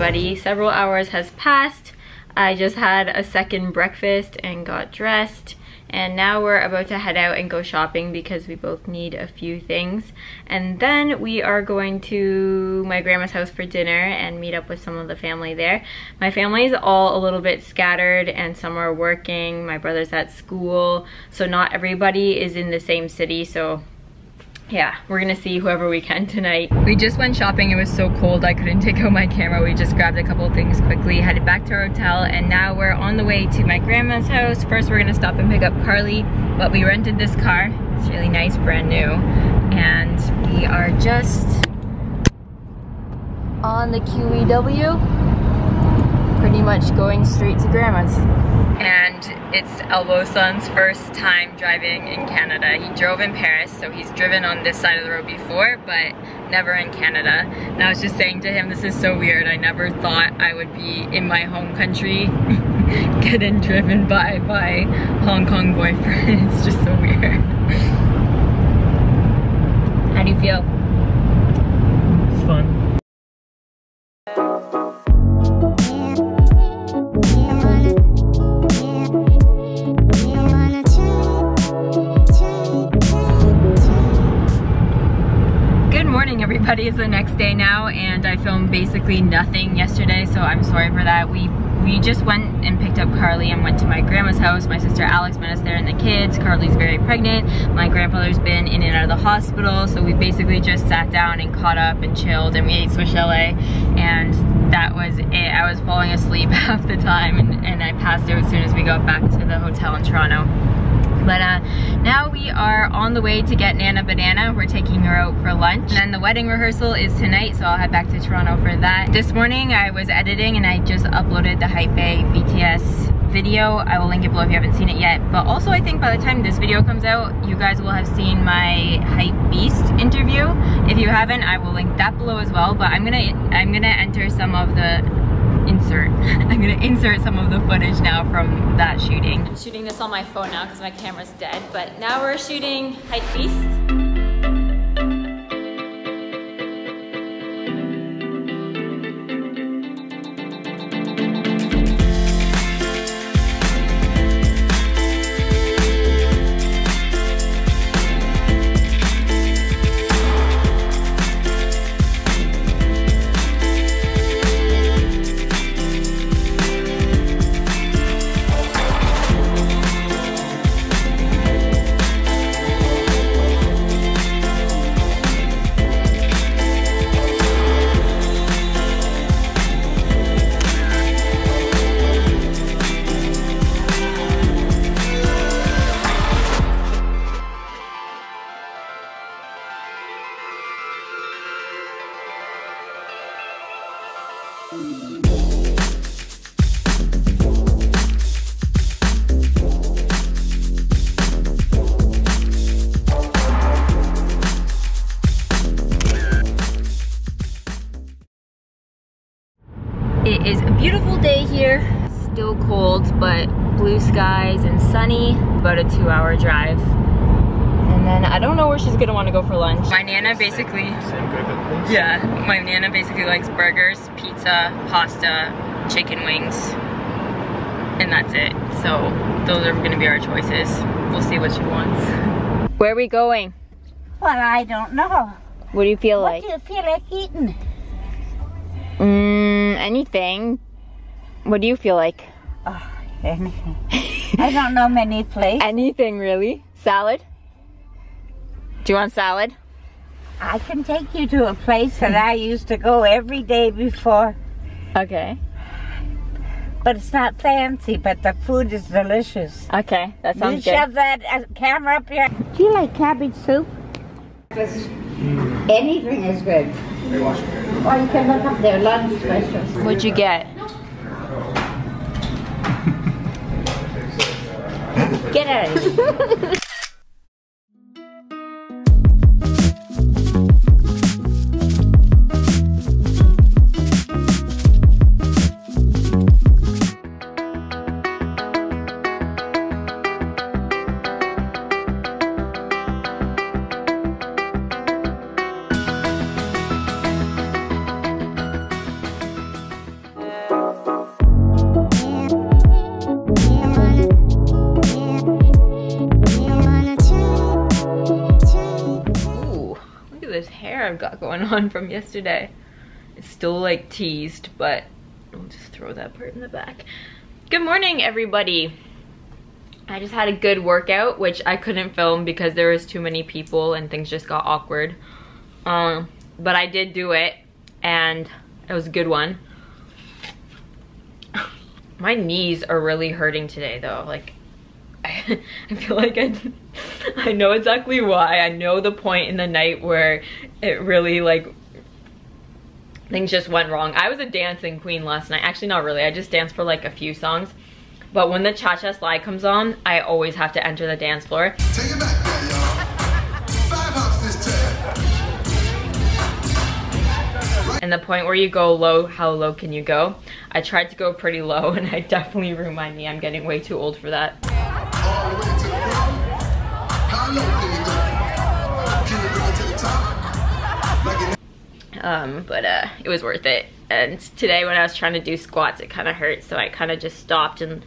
everybody. Mm. Several hours has passed. I just had a second breakfast and got dressed. And now we're about to head out and go shopping because we both need a few things. And then we are going to my grandma's house for dinner and meet up with some of the family there. My family is all a little bit scattered and some are working. My brother's at school. So not everybody is in the same city so yeah, we're gonna see whoever we can tonight. We just went shopping, it was so cold I couldn't take out my camera. We just grabbed a couple things quickly, headed back to our hotel, and now we're on the way to my grandma's house. First we're gonna stop and pick up Carly, but we rented this car. It's really nice, brand new. And we are just on the QEW pretty much going straight to grandma's. And it's Elbow first time driving in Canada. He drove in Paris, so he's driven on this side of the road before, but never in Canada. And I was just saying to him, this is so weird. I never thought I would be in my home country getting driven by by Hong Kong boyfriend. It's just so weird. How do you feel? And I filmed basically nothing yesterday so I'm sorry for that. We we just went and picked up Carly and went to my grandma's house. My sister Alex met us there and the kids. Carly's very pregnant. My grandfather's been in and out of the hospital so we basically just sat down and caught up and chilled and we ate Swiss chalet and that was it. I was falling asleep half the time and, and I passed out as soon as we got back to the hotel in Toronto. But uh, now we are on the way to get Nana Banana. We're taking her out for lunch. And then the wedding rehearsal is tonight, so I'll head back to Toronto for that. This morning I was editing and I just uploaded the Hypebae BTS video. I will link it below if you haven't seen it yet. But also I think by the time this video comes out, you guys will have seen my Hypebeast interview. If you haven't, I will link that below as well. But I'm gonna I'm gonna enter some of the insert. I'm gonna insert some of the footage now from that shooting. I'm shooting this on my phone now because my camera's dead, but now we're shooting Hype Beast. It is a beautiful day here. Still cold, but blue skies and sunny. About a two hour drive. And then I don't know where she's gonna wanna go for lunch. My Nana basically, yeah, my Nana basically likes burgers, pizza, pasta, chicken wings, and that's it. So those are gonna be our choices. We'll see what she wants. Where are we going? Well, I don't know. What do you feel what like? do you feel like eating? Anything. What do you feel like? Oh, anything. I don't know many places. Anything really? Salad? Do you want salad? I can take you to a place that I used to go every day before. Okay. But it's not fancy, but the food is delicious. Okay, that sounds You sounds shove that uh, camera up here. Do you like cabbage soup? Anything is good. Or you can look up their lunch specials. What'd you get? Get out of here. this hair I've got going on from yesterday. It's still like teased, but I'll just throw that part in the back. Good morning, everybody. I just had a good workout, which I couldn't film because there was too many people and things just got awkward. Um, but I did do it, and it was a good one. My knees are really hurting today, though. Like, I, I feel like I, I know exactly why. I know the point in the night where it really, like, things just went wrong. I was a dancing queen last night. Actually, not really. I just danced for, like, a few songs. But when the cha-cha slide comes on, I always have to enter the dance floor. Take it back. Five hops this time. And the point where you go low, how low can you go? I tried to go pretty low and I definitely ruined my knee. I'm getting way too old for that. Um, but uh, it was worth it. And today when I was trying to do squats, it kind of hurt. So I kind of just stopped and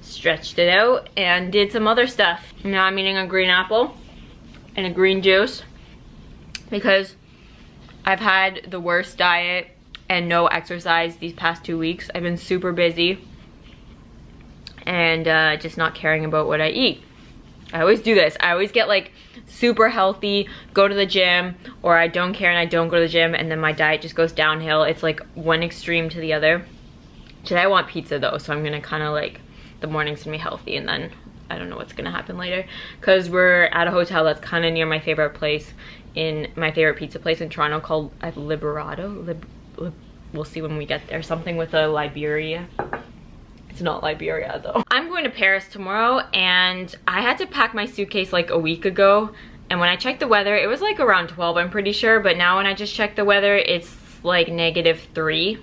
stretched it out and did some other stuff. Now I'm eating a green apple and a green juice because I've had the worst diet and no exercise these past two weeks. I've been super busy and uh, just not caring about what I eat. I always do this. I always get like super healthy, go to the gym, or I don't care and I don't go to the gym and then my diet just goes downhill. It's like one extreme to the other. Today I want pizza though, so I'm gonna kind of like, the morning's gonna be healthy and then I don't know what's gonna happen later. Cause we're at a hotel that's kind of near my favorite place in my favorite pizza place in Toronto called uh, Liberato. Lib, Lib, we'll see when we get there. Something with a Liberia. It's not Liberia though. I'm going to Paris tomorrow and I had to pack my suitcase like a week ago. And when I checked the weather, it was like around 12, I'm pretty sure. But now when I just checked the weather, it's like negative three.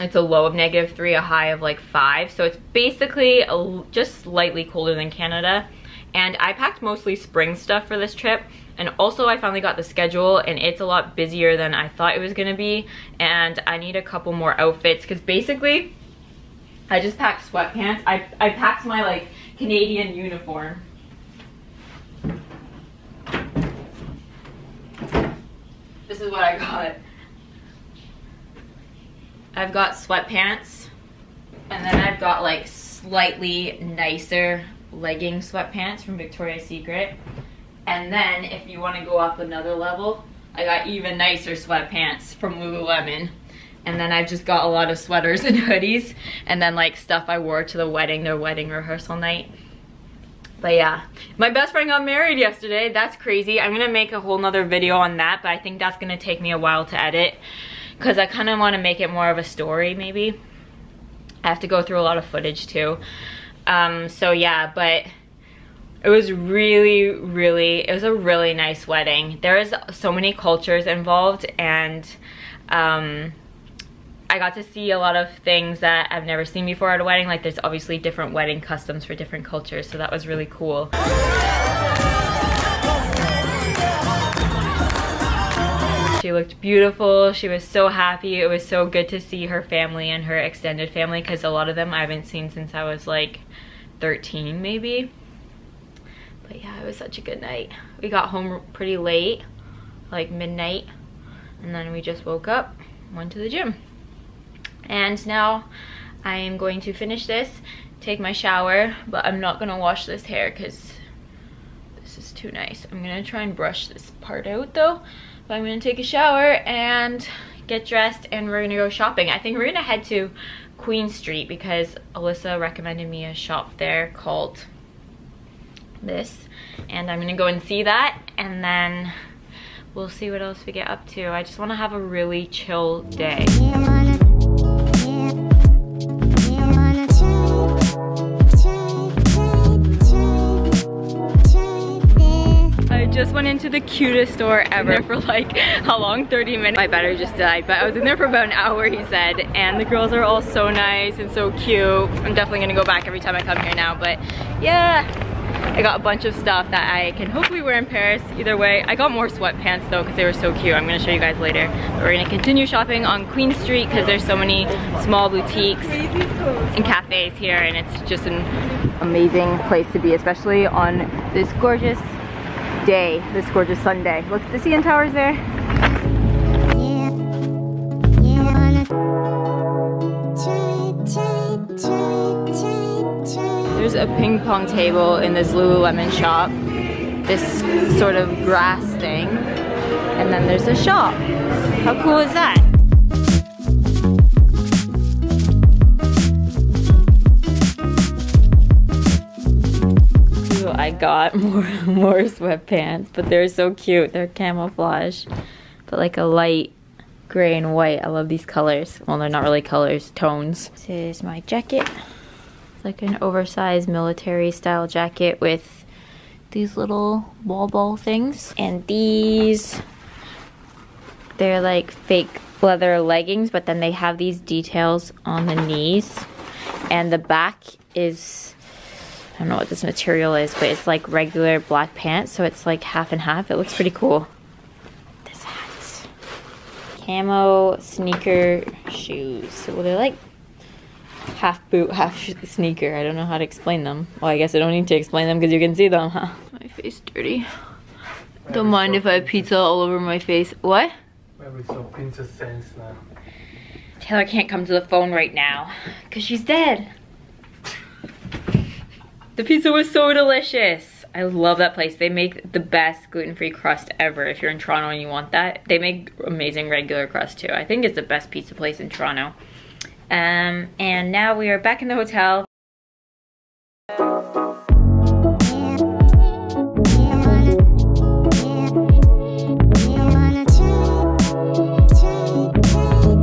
It's a low of negative three, a high of like five. So it's basically a, just slightly colder than Canada. And I packed mostly spring stuff for this trip. And also I finally got the schedule and it's a lot busier than I thought it was gonna be. And I need a couple more outfits because basically I just packed sweatpants. I, I packed my like Canadian uniform. This is what I got. I've got sweatpants and then I've got like slightly nicer legging sweatpants from Victoria's Secret. And then if you want to go up another level, I got even nicer sweatpants from Lululemon. And then I've just got a lot of sweaters and hoodies and then like stuff I wore to the wedding, their wedding rehearsal night. But yeah, my best friend got married yesterday. That's crazy. I'm gonna make a whole nother video on that, but I think that's gonna take me a while to edit because I kind of want to make it more of a story maybe. I have to go through a lot of footage too. Um, so yeah, but it was really, really, it was a really nice wedding. There is so many cultures involved and um, I got to see a lot of things that I've never seen before at a wedding. Like there's obviously different wedding customs for different cultures, so that was really cool. She looked beautiful. She was so happy. It was so good to see her family and her extended family because a lot of them I haven't seen since I was like 13 maybe. But yeah, it was such a good night. We got home pretty late, like midnight, and then we just woke up, went to the gym. And now I am going to finish this, take my shower, but I'm not gonna wash this hair because this is too nice. I'm gonna try and brush this part out though. But I'm gonna take a shower and get dressed and we're gonna go shopping. I think we're gonna head to Queen Street because Alyssa recommended me a shop there called this. And I'm gonna go and see that and then we'll see what else we get up to. I just wanna have a really chill day. Just went into the cutest store ever for like, how long? 30 minutes. My battery just died, but I was in there for about an hour, he said. And the girls are all so nice and so cute. I'm definitely gonna go back every time I come here now, but yeah. I got a bunch of stuff that I can hopefully wear in Paris. Either way, I got more sweatpants though because they were so cute. I'm gonna show you guys later. But we're gonna continue shopping on Queen Street because there's so many small boutiques and cafes here and it's just an amazing place to be, especially on this gorgeous day, this gorgeous Sunday. Look at the CN Towers there. There's a ping pong table in this Lululemon shop. This sort of grass thing. And then there's a shop. How cool is that? I got more more sweatpants, but they're so cute. They're camouflage, but like a light gray and white. I love these colors. Well, they're not really colors, tones. This is my jacket. It's like an oversized military style jacket with these little ball ball things. And these, they're like fake leather leggings, but then they have these details on the knees. And the back is I don't know what this material is, but it's like regular black pants, so it's like half and half. It looks pretty cool. This hat. Camo sneaker shoes. So they're they like half boot, half sneaker. I don't know how to explain them. Well, I guess I don't need to explain them because you can see them, huh? My face dirty. Don't mind if I have pizza all over my face. What? Where we so pizza sense now? Taylor can't come to the phone right now because she's dead. The pizza was so delicious. I love that place. They make the best gluten-free crust ever. If you're in Toronto and you want that, they make amazing regular crust too. I think it's the best pizza place in Toronto. Um, and now we are back in the hotel.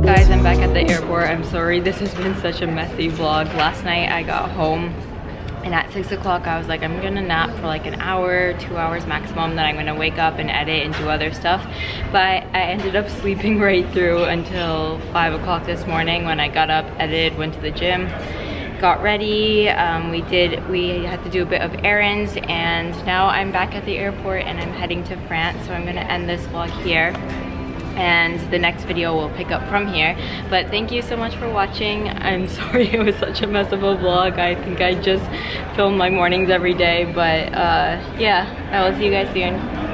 Guys, I'm back at the airport. I'm sorry this has been such a messy vlog. Last night I got home and at six o'clock, I was like, I'm gonna nap for like an hour, two hours maximum, then I'm gonna wake up and edit and do other stuff. But I ended up sleeping right through until five o'clock this morning when I got up, edited, went to the gym, got ready. Um, we did, we had to do a bit of errands and now I'm back at the airport and I'm heading to France. So I'm gonna end this vlog here and the next video will pick up from here. But thank you so much for watching. I'm sorry it was such a mess of a vlog. I think i just film my mornings every day but uh, yeah i will see you guys soon